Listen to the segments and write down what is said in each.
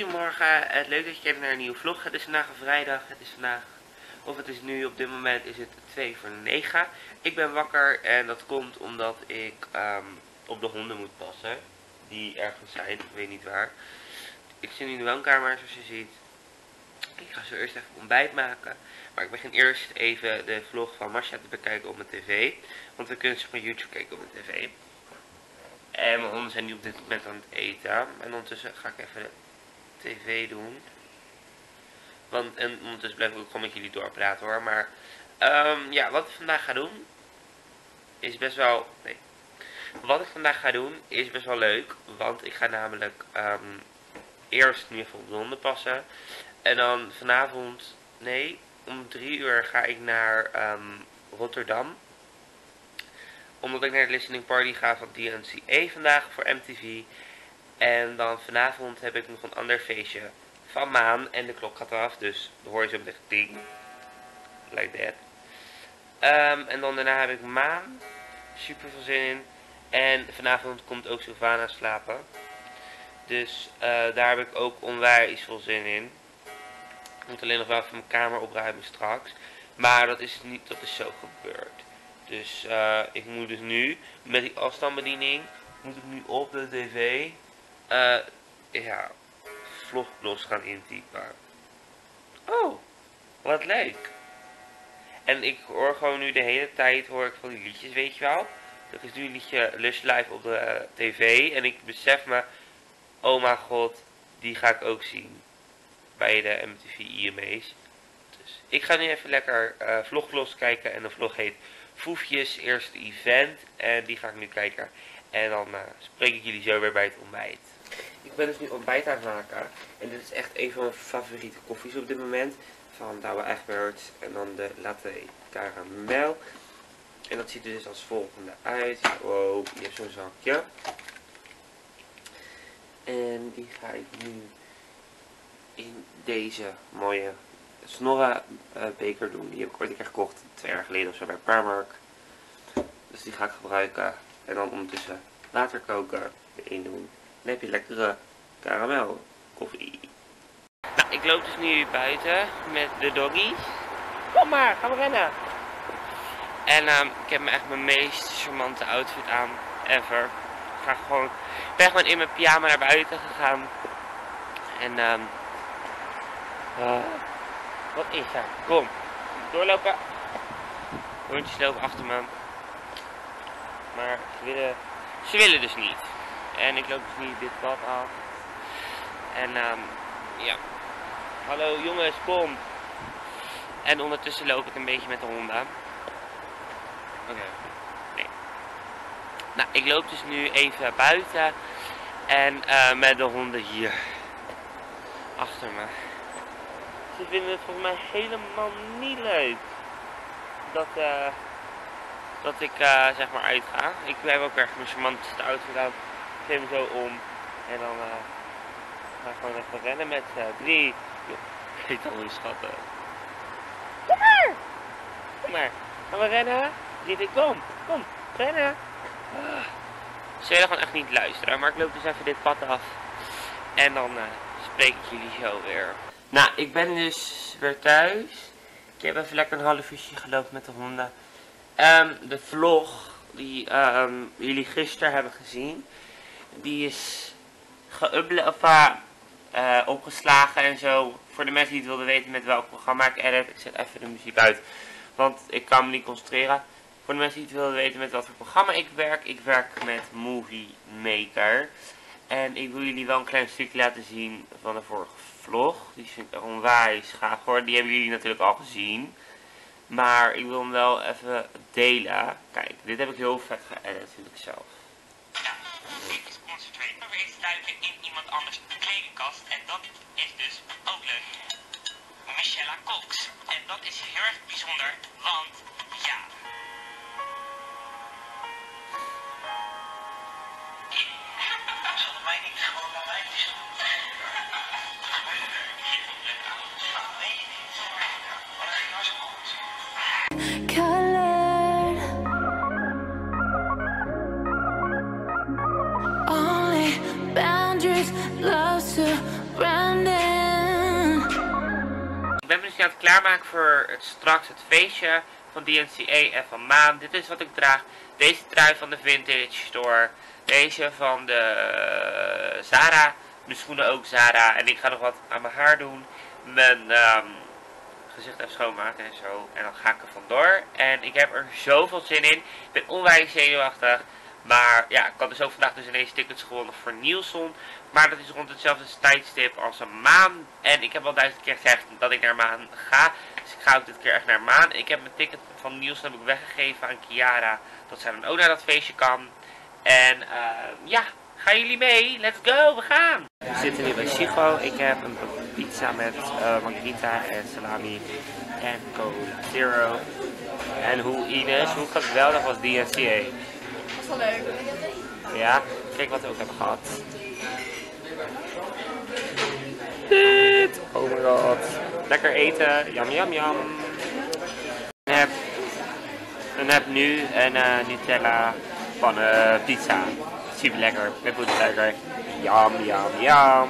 Goedemorgen, het leuk dat je kijkt naar een nieuwe vlog. Het is vandaag een vrijdag, het is vandaag, of het is nu op dit moment is het 2 voor 9. Ik ben wakker en dat komt omdat ik ehm, op de honden moet passen. Die ergens zijn, ik weet niet waar. Ik zit nu in de woonkamer zoals je ziet. Ik ga zo eerst even ontbijt maken. Maar ik begin eerst even de vlog van Masha te bekijken op mijn tv. Want we kunnen ze van YouTube kijken op mijn tv. En mijn honden zijn nu op dit moment aan het eten. En ondertussen ga ik even tv doen. Want, en ondertussen blijf ik ook gewoon met jullie doorpraten hoor. Maar um, ja, wat ik vandaag ga doen is best wel... Nee. Wat ik vandaag ga doen is best wel leuk. Want ik ga namelijk um, eerst de honden passen. En dan vanavond... Nee, om drie uur ga ik naar um, Rotterdam omdat ik naar de listening party ga van DNCA vandaag voor MTV. En dan vanavond heb ik nog een ander feestje van Maan. En de klok gaat af, dus dan hoor je zo meteen ding. Like that. Um, en dan daarna heb ik Maan. Super veel zin in. En vanavond komt ook Sylvana slapen. Dus uh, daar heb ik ook onwijs veel zin in. Ik moet alleen nog wel even mijn kamer opruimen straks. Maar dat is niet, dat is zo gebeurd. Dus uh, ik moet dus nu, met die afstandsbediening, moet ik nu op de tv, uh, ja, vlogplos gaan intypen. Oh, wat leuk. En ik hoor gewoon nu de hele tijd, hoor ik van die liedjes, weet je wel. Er is nu een liedje Lush Live op de uh, tv en ik besef me, oh mijn god, die ga ik ook zien. Bij de MTV IMA's. Dus ik ga nu even lekker uh, vloglos kijken en de vlog heet Foefjes eerste event. En die ga ik nu kijken. En dan uh, spreek ik jullie zo weer bij het ontbijt. Ik ben dus nu ontbijt aan het maken. En dit is echt een van mijn favoriete koffies op dit moment. Van Douwe Egberts. En dan de latte caramel. En dat ziet er dus als volgende uit. Wow, je hebt zo'n zakje. En die ga ik nu in deze mooie Snorra uh, beker doen. Die heb ik ooit een keer gekocht, twee jaar geleden of zo bij Primark. Dus die ga ik gebruiken. En dan ondertussen water koken, erin doen. Dan heb je lekkere karamel koffie. Nou, ik loop dus nu buiten met de doggies. Kom maar, gaan we rennen. En um, ik heb me echt mijn meest charmante outfit aan ever. Ik ga gewoon, ik ben gewoon in mijn pyjama naar buiten gegaan. En um, uh, wat is er? Kom. Doorlopen. Hondjes lopen achter me. Maar ze willen, ze willen dus niet. En ik loop dus niet dit pad af. En um, ja. Hallo jongens, kom. En ondertussen loop ik een beetje met de honden. Oké. Okay. Nee. Nou, ik loop dus nu even buiten. En uh, met de honden hier. Achter me. Ze vinden het volgens mij helemaal niet leuk. Dat, uh, dat ik uh, zeg maar uitga. Ik heb ook echt mijn charmantste auto gedaan. Geef hem zo om. En dan uh, ga ik gewoon even rennen met drie. Heet al hun schatten. Kom maar! Kom maar. Gaan we rennen? Drie, kom. Kom. Rennen. Ah. Ze willen gewoon echt niet luisteren. Maar ik loop dus even dit pad af. En dan spreek ik jullie zo weer. Nou, ik ben dus weer thuis. Ik heb even lekker een half uurtje gelopen met de honden. Um, de vlog die um, jullie gisteren hebben gezien, die is geüpload, of uh, opgeslagen en zo. Voor de mensen die het wilden weten met welk programma ik edit, ik zet even de muziek uit, want ik kan me niet concentreren. Voor de mensen die het wilden weten met wat voor programma ik werk, ik werk met Movie Maker. En ik wil jullie wel een klein stukje laten zien van de vorige vlog. Die vind ik onwijs gaaf hoor. Die hebben jullie natuurlijk al gezien. Maar ik wil hem wel even delen. Kijk, dit heb ik heel vet geëdit, vind ik zelf. Ja, ik concentrate. Maar weer eens duiken in iemand anders kledingkast. En dat is dus ook leuk. Michelle Cox. En dat is heel erg bijzonder, want ja, mij niet gewoon klaarmaken voor het, straks het feestje van DNCA en van Maan. Dit is wat ik draag. Deze trui van de Vintage Store. Deze van de uh, Zara. Mijn schoenen ook Zara. En ik ga nog wat aan mijn haar doen. Mijn um, gezicht even schoonmaken en zo. En dan ga ik er vandoor. En ik heb er zoveel zin in. Ik ben onwijs zenuwachtig. Maar ja, ik had dus ook vandaag dus ineens tickets gewonnen voor Nielsen. Maar dat is rond hetzelfde tijdstip als een maan. En ik heb al duizend keer gezegd dat ik naar maan ga. Dus ik ga ook dit keer echt naar maan. Ik heb mijn ticket van Nielsen heb ik weggegeven aan Kiara. Dat zij dan ook naar dat feestje kan. En uh, ja, gaan jullie mee? Let's go, we gaan! We zitten nu bij Sigo. Ik heb een pizza met uh, margarita en salami en Coke Zero. En hoe Ines, hoe geweldig was DNCA? was wel leuk. Ja, kijk wat we ook hebben gehad. Dit! Oh my god. Lekker eten. Jam, jam, jam. En heb, en heb nu een uh, Nutella van uh, pizza. Super lekker. Met lekker. Jam, jam, jam.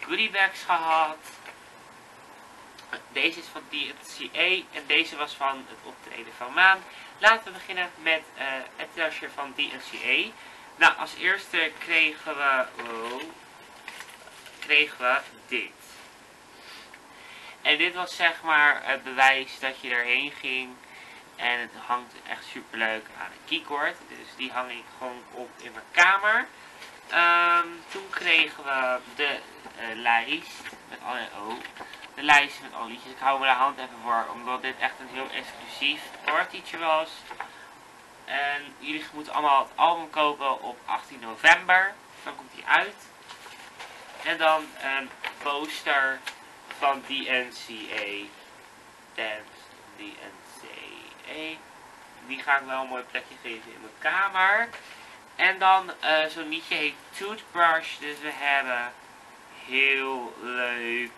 Goodiebags gehad. Deze is van DNCA en deze was van het optreden van Maan. Laten we beginnen met uh, het jasje van DNCA. Nou, als eerste kregen we, oh, kregen we dit. En dit was zeg maar het bewijs dat je erheen ging. En het hangt echt super leuk aan een keycord. Dus die hang ik gewoon op in mijn kamer. Um, toen kregen we de uh, lijst met alle oh, de lijst met alle. Ik hou me de hand even voor, omdat dit echt een heel exclusief partytje was. En jullie moeten allemaal het album kopen op 18 november. Dan komt hij uit. En dan een poster van DNCA. Dance DNCA. 1. Die ga ik wel een mooi plekje geven in mijn kamer. En dan uh, zo'n liedje heet Toothbrush. Dus we hebben heel leuk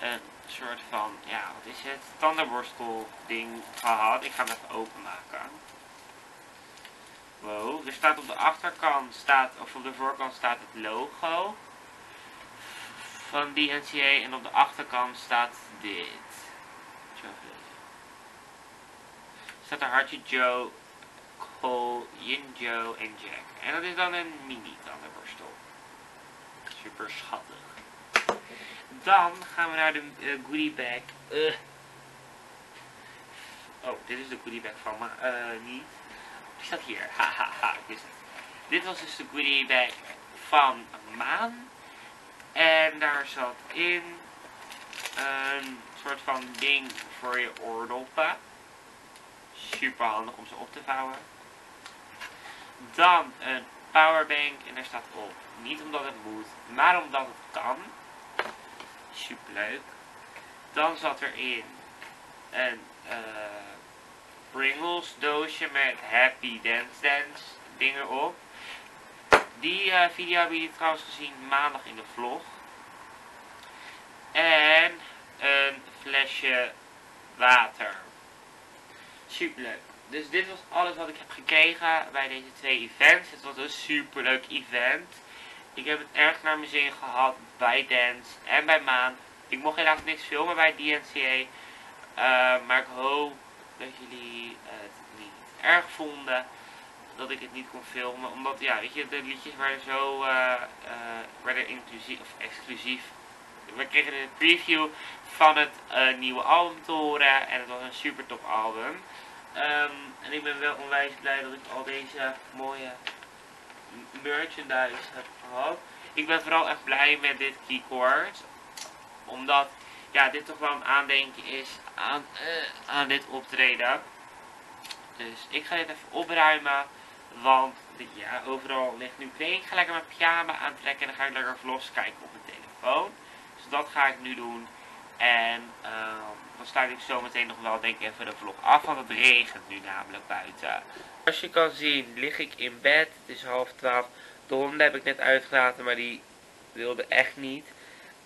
een soort van, ja wat is het, tandenborstel ding gehad. Ik ga hem even openmaken. Wow, er staat op de achterkant, staat, of op de voorkant staat het logo van DNCA en op de achterkant staat dit. Zo staat er hartje Joe, Cole, Yin Joe en Jack. En dat is dan een mini tandenborstel. Super schattig. Dan gaan we naar de uh, goodie bag. Uh. Oh, dit is de goodie bag van, maar uh, niet. Die staat hier. Hahaha, ha, ha, het. Dit was dus de goodie bag van Maan. En daar zat in een soort van ding voor je oordoppen. Super handig om ze op te vouwen. Dan een powerbank en daar staat op. Niet omdat het moet, maar omdat het kan. Super leuk. Dan zat erin een uh, Pringles doosje met Happy Dance Dance dingen op. Die uh, video hebben jullie trouwens gezien maandag in de vlog. En een flesje water. Super leuk. Dus dit was alles wat ik heb gekregen bij deze twee events. Het was een super leuk event. Ik heb het erg naar mijn zin gehad bij Dance en bij Maan. Ik mocht helaas niks filmen bij DNCA. Eh, maar ik hoop dat jullie het niet erg vonden dat ik het niet kon filmen. Omdat, ja, weet je, de liedjes waren zo, uh, uh, werden inclusief, of exclusief. We kregen een preview van het nieuwe album te horen en het was een super top album. Um, en ik ben wel onwijs blij dat ik al deze mooie merchandise heb gehad. Ik ben vooral echt blij met dit keycord. Omdat ja, dit toch wel een aandenken is aan, uh, aan dit optreden. Dus ik ga dit even opruimen. Want ja, overal ligt nu kleding. Ik ga lekker mijn pyjama aantrekken en dan ga ik lekker vlogs kijken op mijn telefoon. Dus dat ga ik nu doen. En uh, dan sluit ik zo meteen nog wel denk ik even de vlog af. Want het regent nu namelijk buiten. Als je kan zien lig ik in bed. Het is half twaalf. De honden heb ik net uitgelaten, maar die wilde echt niet.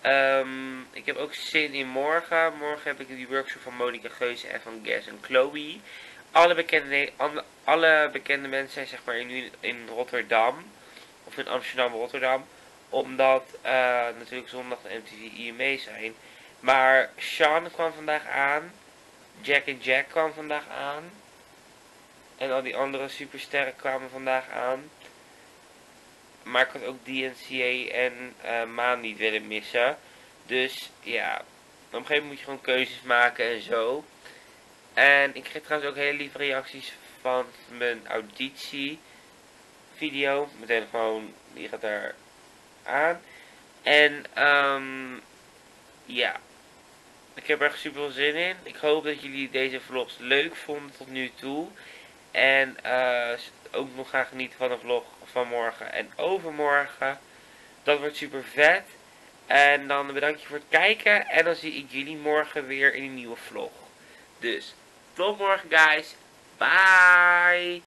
Um, ik heb ook zin in morgen. Morgen heb ik die workshop van Monika Geuze en van Gas en Chloe alle bekende, alle bekende mensen zijn zeg maar nu in Rotterdam. Of in Amsterdam, Rotterdam. Omdat uh, natuurlijk zondag de MTV IME zijn. Maar Sean kwam vandaag aan. Jack en Jack kwam vandaag aan. En al die andere supersterren kwamen vandaag aan. Maar ik had ook DNCA en uh, Maan niet willen missen. Dus ja, op een gegeven moment moet je gewoon keuzes maken en zo. En ik kreeg trouwens ook hele lieve reacties van mijn auditie video. Mijn telefoon die gaat daar aan. En um, ja, ik heb er echt super veel zin in. Ik hoop dat jullie deze vlogs leuk vonden tot nu toe. En uh, ook nog gaan genieten van de vlog van morgen en overmorgen. Dat wordt super vet. En dan bedank je voor het kijken. En dan zie ik jullie morgen weer in een nieuwe vlog. Dus tot morgen guys. Bye.